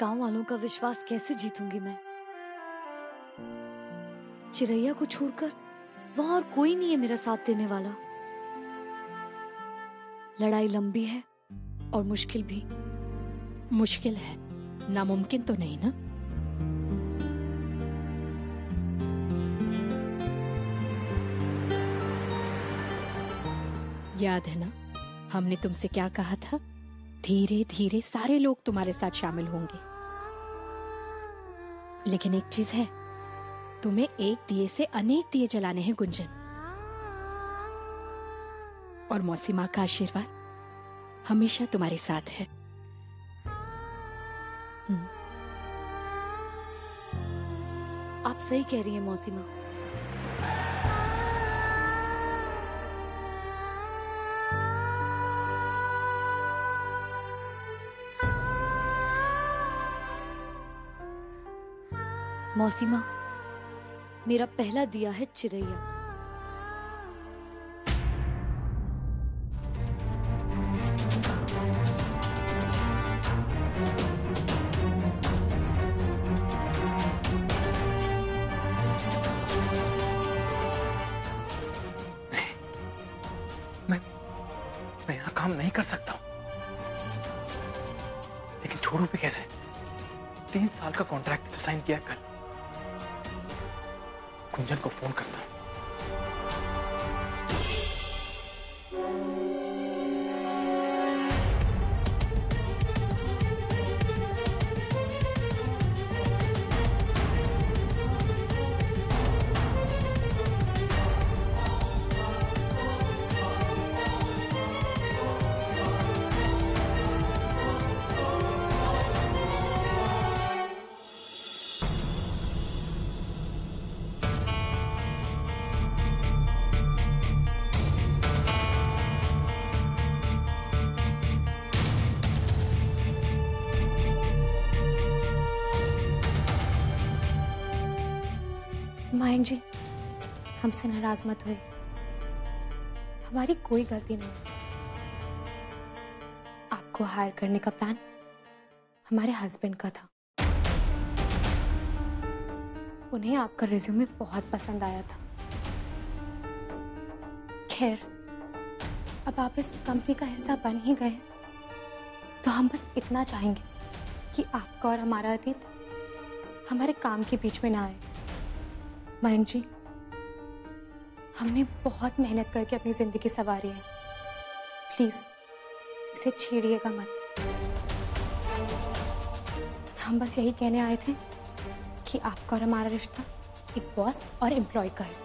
गाँव वालों का विश्वास कैसे जीतूँगी मैं? चिरैया को छोड़कर वहाँ और कोई नहीं है मेरा साथ देने वाला। लड़ाई लंबी है और मुश्किल भी। मुश्किल है। नामुमकिन तो नहीं ना? याद है ना, हमने तुमसे क्या कहा था? धीरे धीरे सारे लोग तुम्हारे साथ शामिल होंगे। लेकिन एक चीज़ है, तुम्हें एक दिए से अनेक दिए जलाने हैं, गुंजन। और मौसी माँ का आशीर्वाद हमेशा तुम्हारे साथ है। आप सही कह रही हैं मौसी माँ मौसी माँ मेरा पहला दिया है चिरैया। काम नहीं कर सकता हूँ। लेकिन कैसे? तीन साल का कॉन्ट्रैक्ट तो साइन किया कल। कुंजन को फ़ोन करता मायन जी, हमसे नाराज़ मत हुए। हमारी कोई गलती नहीं। आपको हायर करने का प्लान हमारे हस्बैंड का था। उन्हें आपका रिज्यूमे बहुत पसंद आया था। खैर, अब आप इस कंपनी का हिस्सा बन ही गए तो हम बस इतना चाहेंगे कि आपका और हमारा अतीत हमारे काम के बीच में ना आए। मयंक जी, हमने बहुत मेहनत करके अपनी ज़िंदगी संवारी है। प्लीज़, इसे छेड़िएगा मत। हम बस यही कहने आए थे कि आपका और हमारा रिश्ता एक बॉस और एम्प्लॉय का है।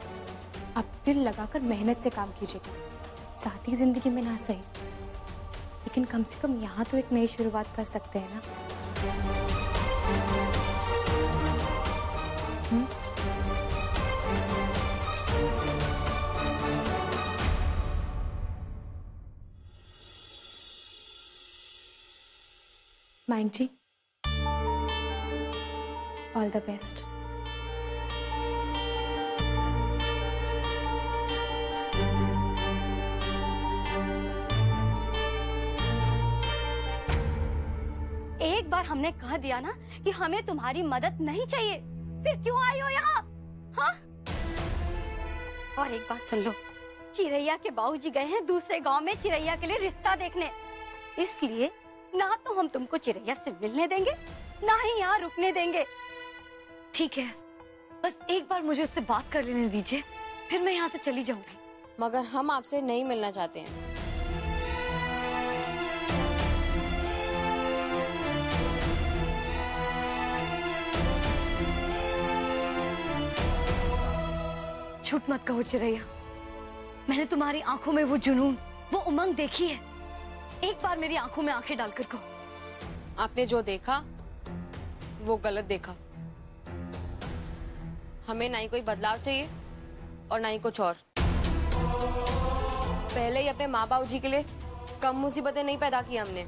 आप दिल लगाकर मेहनत से काम कीजिएगा। साथ ही ज़िंदगी में ना सही। लेकिन कम से कम यहाँ तो एक नई शुरुआत कर सकते हैं ना? Mayank ji. All the best एक बार हमने कह दिया ना कि हमें तुम्हारी मदद नहीं चाहिए। फिर क्यों आई हो यहाँ? हाँ? और एक बात सुन लो। चिरैया के बाबूजी गए हैं दूसरे गाँव में चिरैया के लिए रिश्ता देखने। इसलिए ना तो हम तुमको चिरैया से मिलने देंगे ना ही यहाँ रुकने देंगे। ठीक है बस एक बार मुझे उससे बात कर लेने दीजिए फिर मैं यहाँ से चली जाऊँगी। मगर हम आपसे नहीं मिलना चाहते हैं। झूठ मत कहो चिरैया मैंने तुम्हारी आँखों में वो जुनून वो उमंग देखी है। एक बार मेरी आँखों में आँखें डालकर कहो। आपने जो देखा वो गलत देखा। हमें ना ही कोई बदलाव चाहिए और ना ही कुछ और। पहले ही अपने माँ बाबू जी के लिए कम मुसीबतें नहीं पैदा की हमने।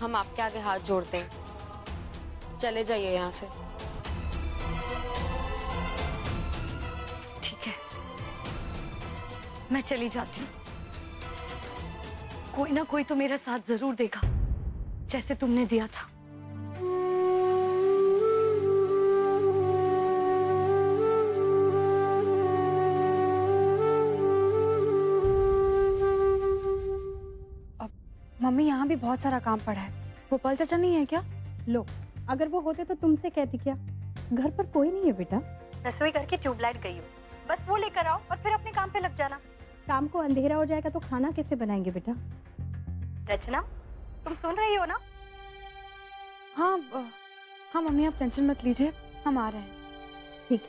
हम आपके आगे हाथ जोड़ते हैं। चले जाइए यहाँ से। ठीक है। मैं चली जाती हूँ। कोई ना कोई तो मेरा साथ ज़रूर देगा जैसे तुमने दिया था। मम्मी यहाँ भी बहुत सारा काम पड़ा है। गोपाल चाचा नहीं है क्या? लो अगर वो होते तो तुमसे कहती क्या? घर पर कोई नहीं है बेटा। रसोई घर की ट्यूबलाइट गई हो। बस वो लेकर आओ और फिर अपने काम पे लग जाना। शाम को अंधेरा हो जाएगा तो खाना कैसे बनाएँगे बेटा? रचना तुम सुन रही हो ना? हाँ हाँ मम्मी आप टेंशन मत लीजिए हम आ रहे हैं। ठीक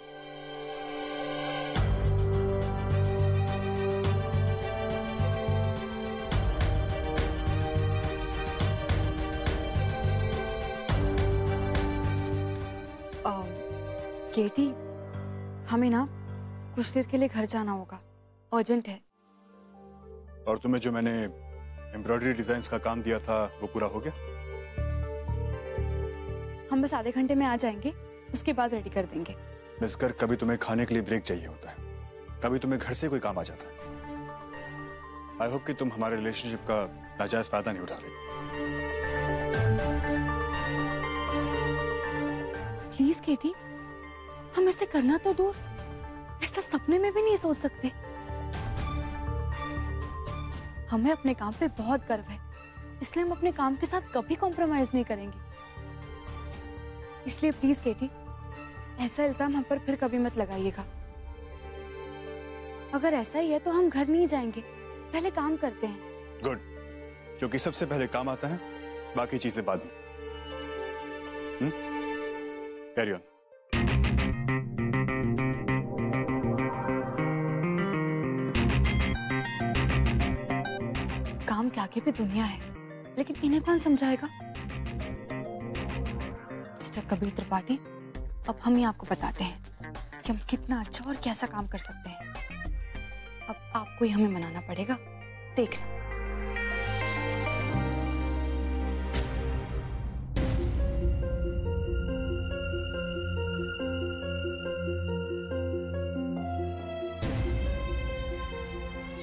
अ, केटी हमें ना कुछ देर के लिए घर जाना होगा। अर्जेंट है। और तुम्हें जो मैंने एम्ब्रॉयडरी डिज़ाइन का काम दिया था वो पूरा हो गया? हम बस आधे घंटे में आ जाएँगे उसके बाद रेडी कर देंगे। मिसकर कभी तुम्हें खाने के लिए ब्रेक चाहिए होता है। कभी तुम्हें घर से कोई काम आ जाता है। आई होप कि तुम हमारे रिलेशनशिप का नाजायज फ़ायदा नहीं उठा रही। प्लीज़ केटी हम ऐसे करना तो दूर। ऐसा सपने में भी नहीं सोच सकते। हमें अपने काम पे बहुत गर्व है। इसलिए हम अपने काम के साथ कभी कॉम्प्रोमाइज नहीं करेंगे। इसलिए प्लीज़ केटी ऐसा इल्ज़ाम हम पर फिर कभी मत लगाइएगा। अगर ऐसा ही है तो हम घर नहीं जाएँगे। पहले काम करते हैं। गुड क्योंकि सबसे पहले काम आता है, बाकी चीज़ें बाद में। कैरी ऑन आगे भी दुनिया है, लेकिन इन्हें कौन समझाएगा? मिस्टर कबीर त्रिपाठी, अब हम ही आपको बताते हैं कि हम कितना अच्छा और कैसा काम कर सकते हैं। अब आपको ही हमें मनाना पड़ेगा, देखना।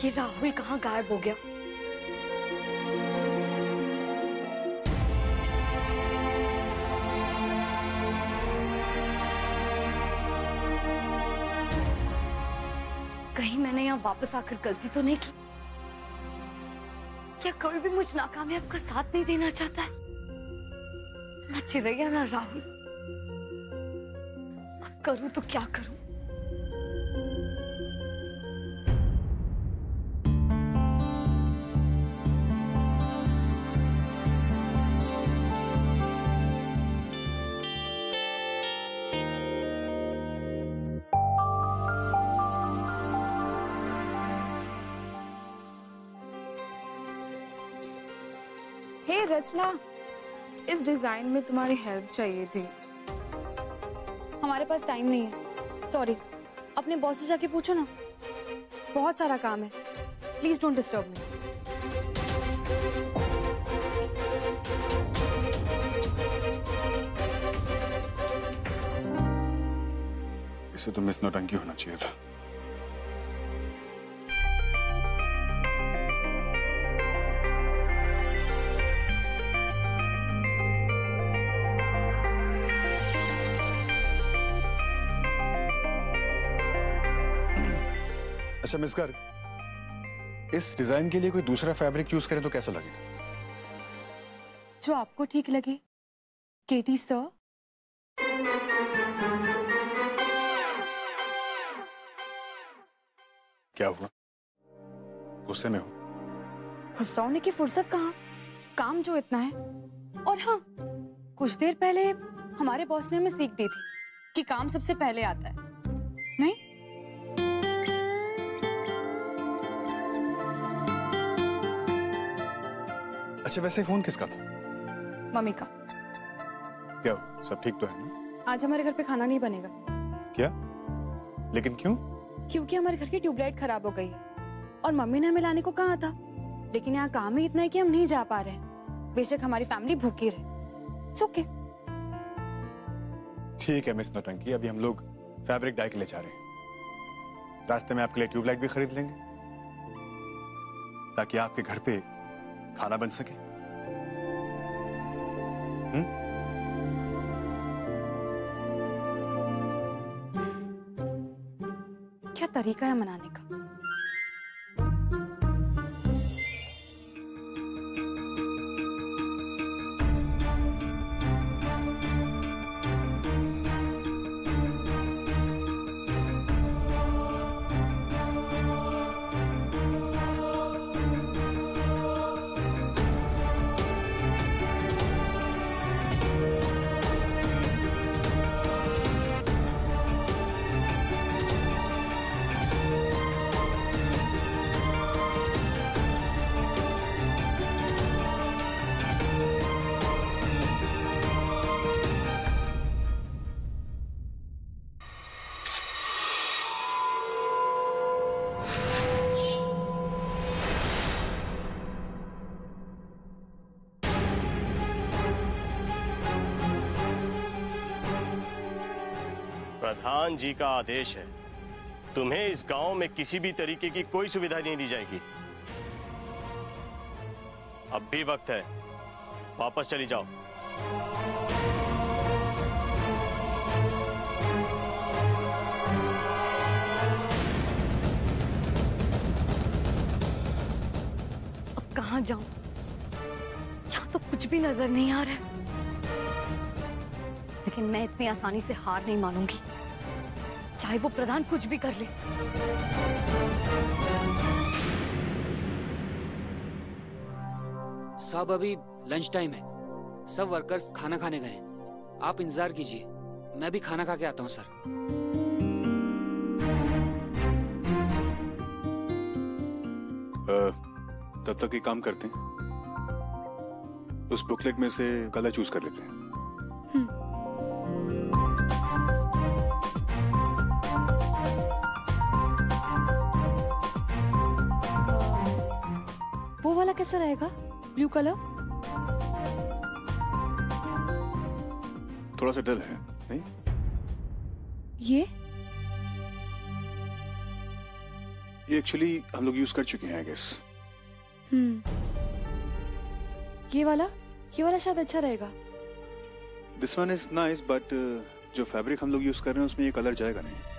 ये राहुल कहाँ गायब हो गया? वापस आकर गलती तो नहीं की? क्या कोई भी मुझ नाकामयाब आपका साथ नहीं देना चाहता है? ना चिरैया, ना राहुल। करूँ तो क्या करूँ? रचना इस डिज़ाइन में तुम्हारी हेल्प चाहिए थी। हमारे पास टाइम नहीं है। सॉरी अपने बॉस से जाके पूछो ना। बहुत सारा काम है। प्लीज़ डोंट डिस्टर्ब मी इसे तो मिस नौटंकी होना चाहिए था। अच्छा मिस गर्ग इस डिज़ाइन के लिए कोई दूसरा फैब्रिक यूज़ करें तो कैसा लगेगा? जो आपको ठीक लगे केटी सर क्या हुआ? गुस्से में हो? गुस्सा होने की फुर्सत कहा? काम जो इतना है। और हाँ कुछ देर पहले हमारे बॉस ने हमें सीख दी थी कि काम सबसे पहले आता है। नहीं? अच्छा वैसे फ़ोन किसका था? मम्मी का। क्या हो सब ठीक तो है ना? आज हमारे घर पे खाना नहीं बनेगा। क्या? लेकिन क्यों? क्योंकि हमारे घर की ट्यूबलाइट खराब हो गई है। और मम्मी ने हमें लाने को कहा था। लेकिन यहाँ काम ही इतना है कि हम नहीं जा पा रहे बेशक हमारी फैमिली भूखी रहे। Okay. ठीक है मिस नौटंकी अभी हम लोग फैब्रिक डाई के लिए जा रहे हैं। रास्ते में आपके लिए ट्यूबलाइट भी खरीद लेंगे। ताकि आपके घर पे खाना बन सके हुँ? क्या तरीका है मनाने का प्रधान जी का आदेश है। तुम्हें इस गाँव में किसी भी तरीके की कोई सुविधा नहीं दी जाएगी। अब भी वक्त है। वापस चली जाओ। अब कहाँ जाऊँ? यहाँ तो कुछ भी नज़र नहीं आ रहा है। लेकिन मैं इतनी आसानी से हार नहीं मानूँगी। चाहे वो प्रधान कुछ भी कर ले। साहब अभी लंच टाइम है। सब वर्कर्स खाना खाने गए हैं। आप इंतज़ार कीजिए। मैं भी खाना खा के आता हूँ सर अ, तब तक एक काम करते हैं। उस बुकलेट में से कलर चूज़ कर लेते हैं। कैसा रहेगा? ब्लू कलर थोड़ा सा डल है नहीं? ये? ये एक्चुअली हम लोग यूज़ कर चुके हैं आई गेस हम्म। ये वाला? ये वाला शायद अच्छा रहेगा। This one is nice but जो फैब्रिक हम लोग यूज़ कर रहे हैं उसमें ये कलर जाएगा नहीं।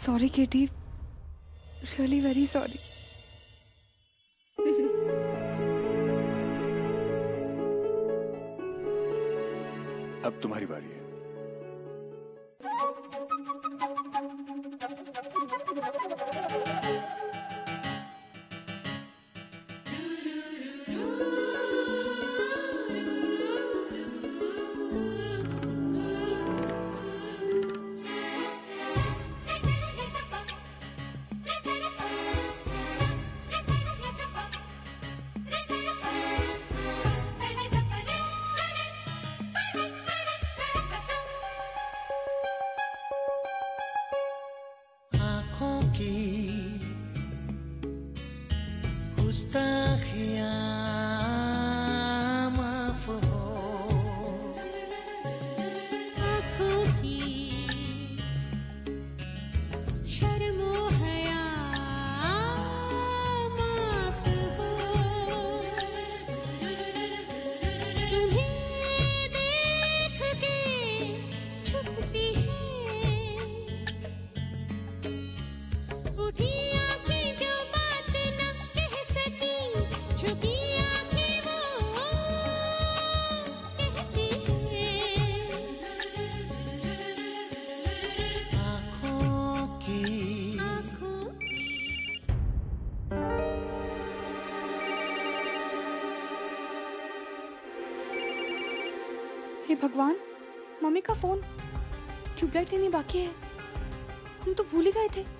Sorry Katie really very sorry अब तुम्हारी बारी है। फ़ोन? ट्यूबलाइट लेनी बाकी है। हम तो भूल ही गए थे।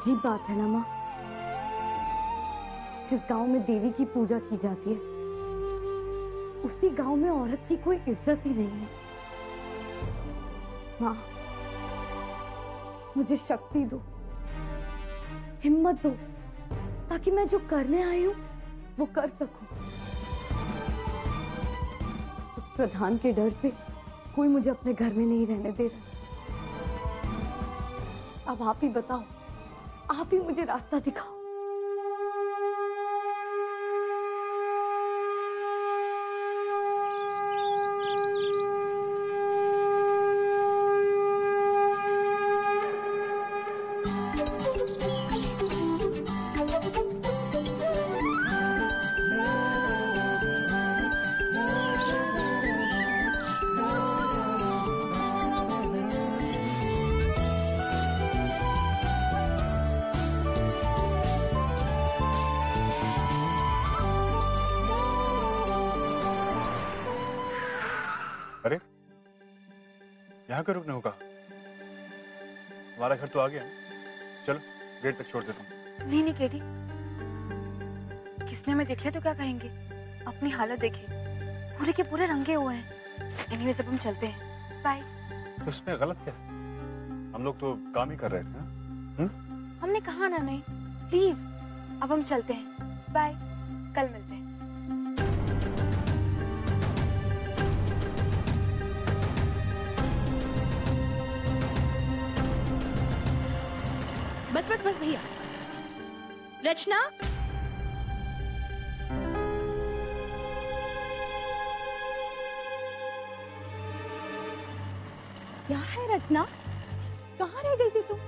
अजीब बात है ना माँ। जिस गाँव में देवी की पूजा की जाती है, उसी गाँव में औरत की कोई इज़्ज़त ही नहीं है। माँ, मुझे शक्ति दो, हिम्मत दो, ताकि मैं जो करने आई हूँ, वो कर सकूँ। उस प्रधान के डर से कोई मुझे अपने घर में नहीं रहने दे रहा। अब आप ही बताओ आप ही मुझे रास्ता दिखाओ। यहाँ क्यों रुकने होगा हमारा घर तो आ गया चलो गेट तक छोड़ देता हूँ। नहीं नहीं केटी। किसने में देख लिया तो क्या कहेंगे? अपनी हालत देखिए। पूरे के पूरे रंगे हुए हैं। एनीवे अब हम चलते हैं। बाय तो इसमें गलत क्या है? हम लोग तो काम ही कर रहे थे ना। हमने कहा ना नहीं। प्लीज़ अब हम चलते हैं। बाय कल मिलते हैं। बस बस भैया। रचना? क्या है रचना? कहाँ रह गई थी तुम?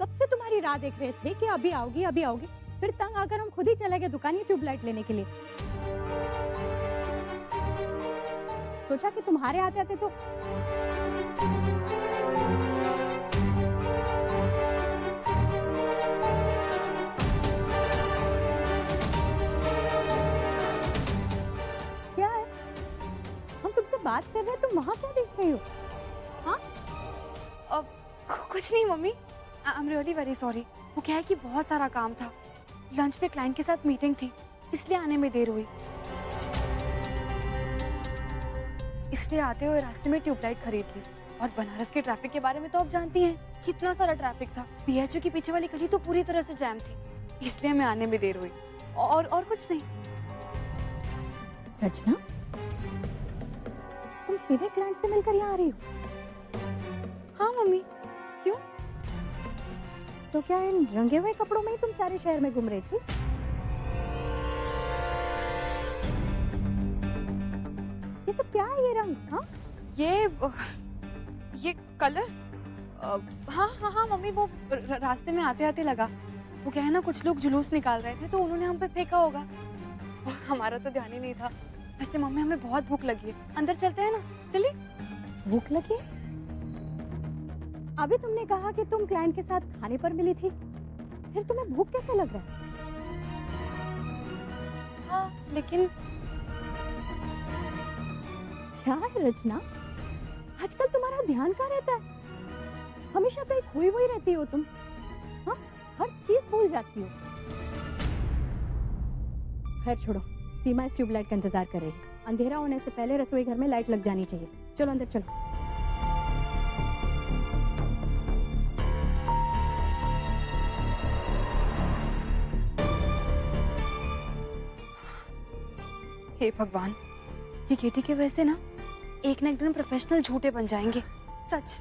कब से तुम्हारी राह देख रहे थे कि अभी आओगी अभी आओगी? फिर तंग आकर हम खुद ही चले गए दुकान की ट्यूबलाइट लेने के लिए। सोचा कि तुम्हारे आते आते तो बात कर रहे हैं तुम वहाँ क्या देख रही हो? हाँ? अब कुछ नहीं mummy. I am really very sorry वो क्या है कि बहुत सारा काम था। लंच पे क्लाइंट के साथ मीटिंग थी इसलिए आने में देर हुई। इसलिए आते हुए रास्ते में ट्यूबलाइट खरीद ली। और बनारस के ट्रैफ़िक के बारे में तो आप जानती हैं कितना सारा ट्रैफ़िक था। बीएचयू की पीछे वाली गली तो पूरी तरह से जैम थी इसलिए मैं आने में देर हुई। और और कुछ नहीं। रचना? तुम सीधे क्लाइंट से मिलकर यहाँ आ रही हो। हाँ मम्मी। क्यों? तो क्या इन रंगे हुए कपड़ों में ही तुम सारे शहर में घूम रही थी? ये सब क्या है ये रंग हाँ? ये ये कलर? हाँ हाँ हाँ मम्मी वो रास्ते में आते आते लगा। वो क्या है ना कुछ लोग जुलूस निकाल रहे थे तो उन्होंने हम पे फेंका होगा। और हमारा तो ध्यान ही नहीं था। वैसे मम्मी हमें बहुत भूख लगी है। अंदर चलते हैं ना? चलिए। भूख लगी अभी तुमने कहा कि तुम क्लाइंट के साथ खाने पर मिली थी। फिर तुम्हें भूख कैसे लग रहा है? हाँ लेकिन क्या है रचना? आजकल तुम्हारा ध्यान कहाँ रहता है? हमेशा कहीं खोई हुई रहती हो तुम। हाँ हर चीज़ भूल जाती हो। खैर छोड़ो। सीमा इस ट्यूबलाइट का इंतज़ार कर रही है। अंधेरा होने से पहले रसोई घर में लाइट लग जानी चाहिए। चलो अंदर, चलो। हे भगवान, ये केटी के वजह से ना, एक ना एक दिन प्रोफेशनल झूठे बन जाएँगे। सच।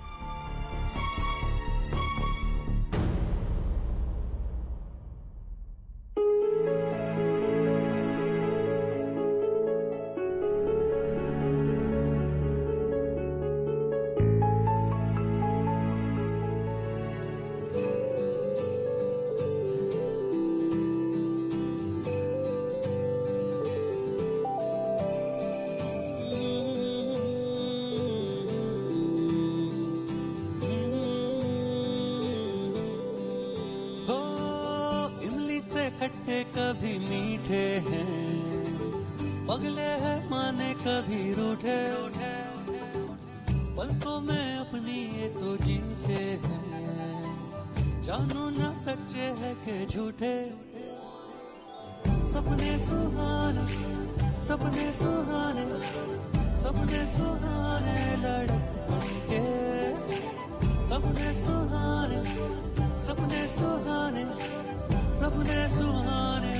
खट्टे कभी मीठे हैं, पगले हैं माने कभी रूठे। पलकों में अपनी ये तो जीते हैं, जानू ना सच्चे है के झूठे। सपने सुहाने सपने सुहाने सपने सुहाने लड़के। सपने सुहाने सपने सुहाने सपने सुहाने